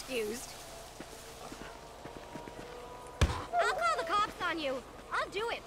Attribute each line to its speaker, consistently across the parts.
Speaker 1: excused. I'll call the cops on you. I'll do it.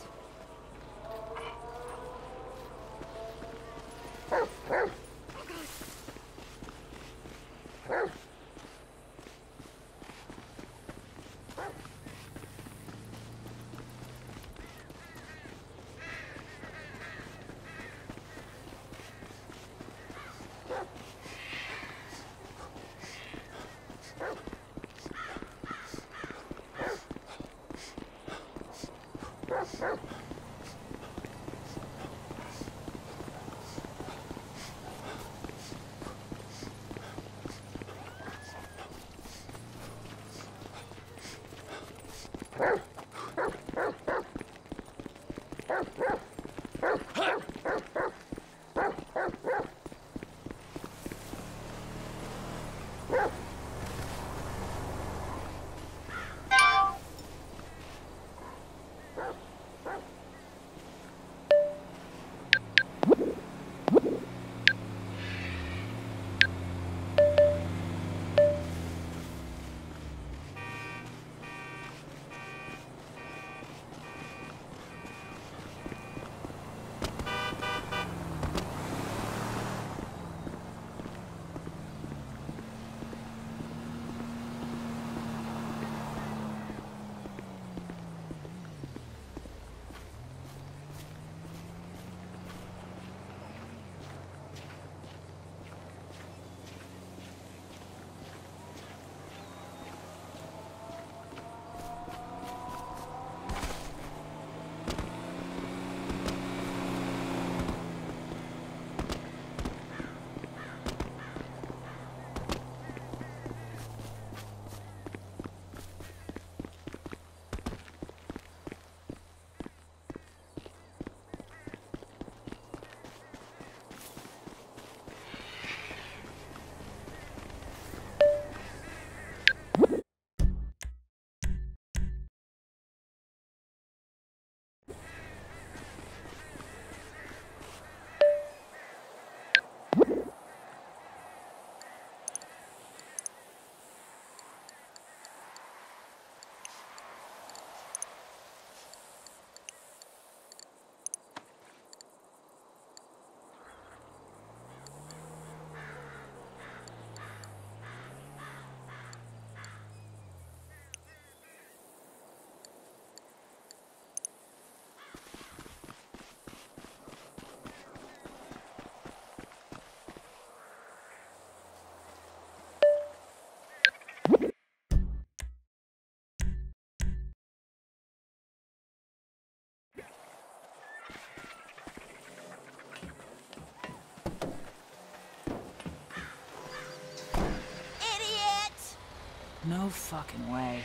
Speaker 2: No fucking way.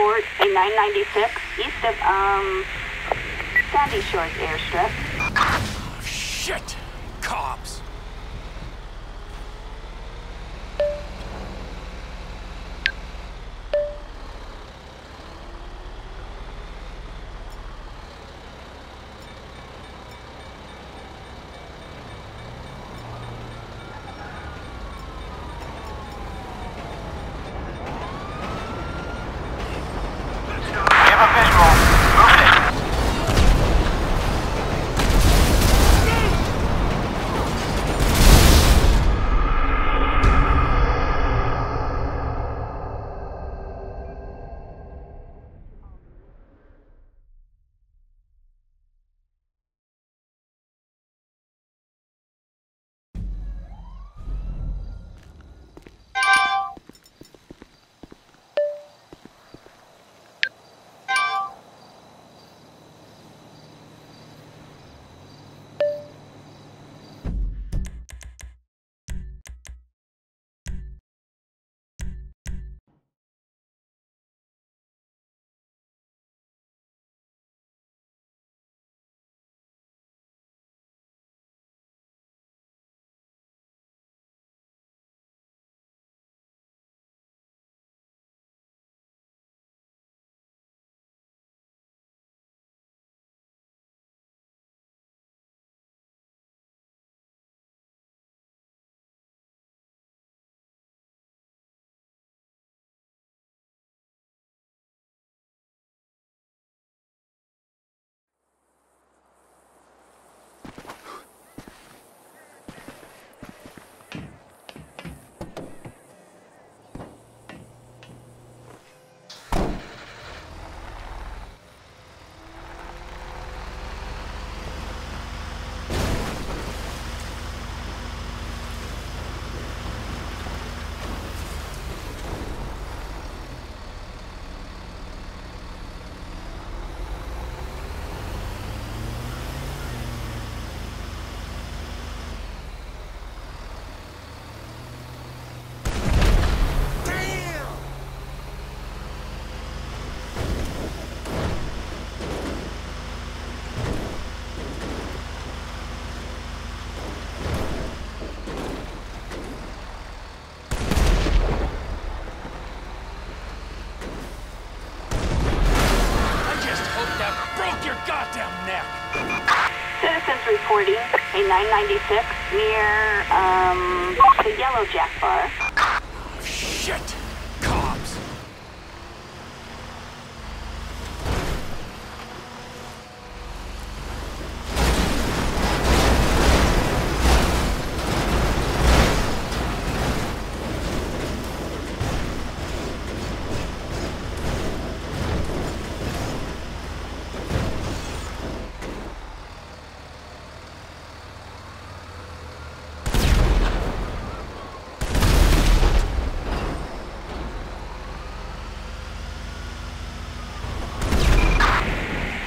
Speaker 3: A 996 east of, um, Sandy Shores airstrip.
Speaker 4: Shit!
Speaker 3: 996 near um, the Yellow Jack Bar.
Speaker 4: Oh, Shit! Cops!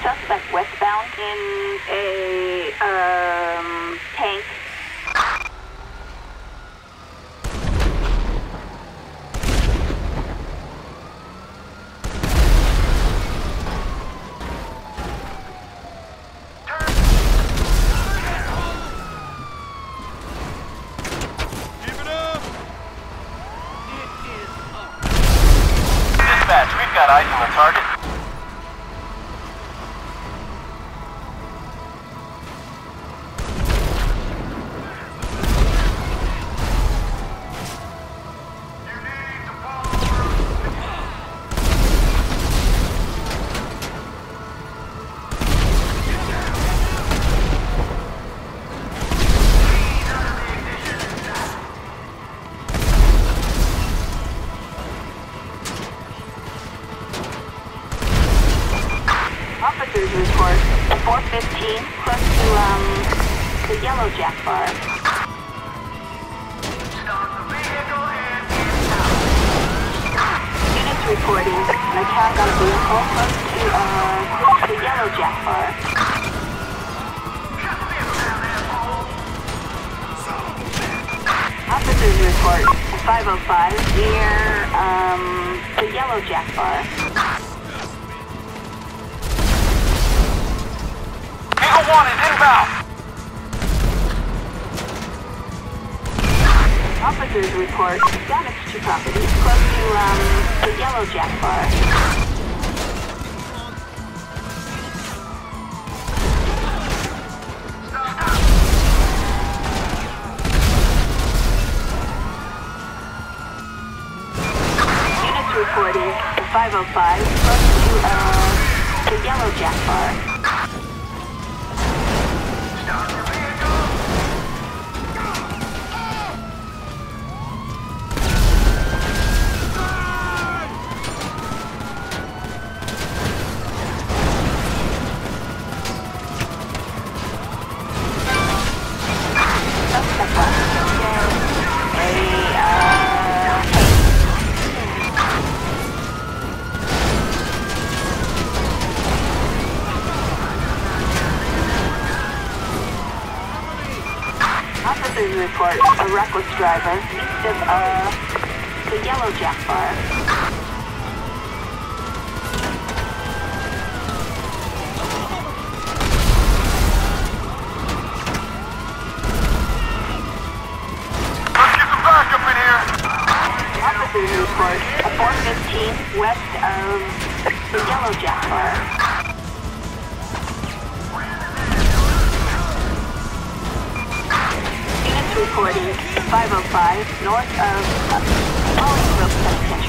Speaker 3: Suspect westbound in a um, tank.
Speaker 5: Dispatch, we've got eyes on the target.
Speaker 3: Officers report 415 close to um, the Yellow Jack Bar. Units reporting an attack on a vehicle close to uh, the Yellow Jack Bar. Officers report 505 near um, the Yellow Jack Bar.
Speaker 5: 1 inbound.
Speaker 3: Officers report damage to property close to um, the Yellow Jack Bar. Units reporting 505 close to uh, the Yellow Jack Bar. Suspect reckless driver east of uh, the Yellow Jack Bar.
Speaker 5: Let's get some backup in here.
Speaker 3: Officers report a 415 west of the Yellow Jack Bar. Reporting 505 north of uh, Bolingbroke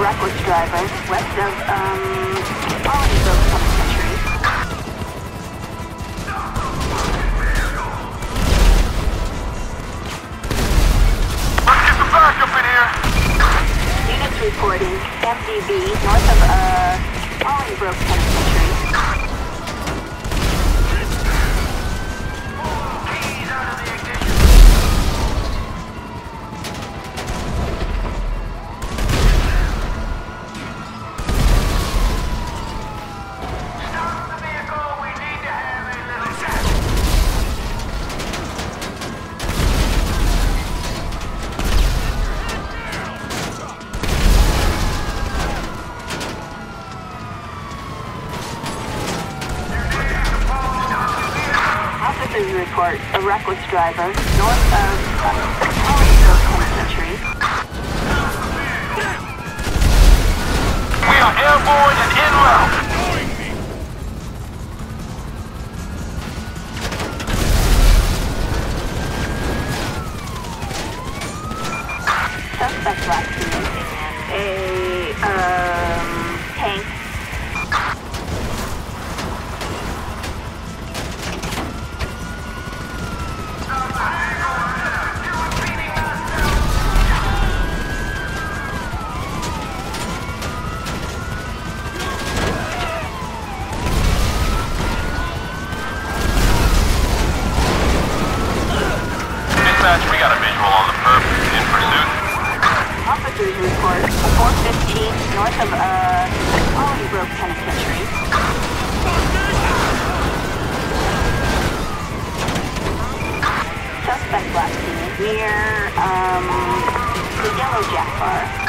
Speaker 3: reckless driver west of um, Bolingbroke Penitentiary.
Speaker 5: Let's get some backup in here.
Speaker 3: Units reporting MDB north of uh, Bolingbroke Penitentiary. Report a reckless driver north of Bolingbroke Penitentiary.
Speaker 5: We are airborne and en route.
Speaker 3: Suspect last a Bolingbroke Penitentiary. Suspect near um the Yellow Jack Bar.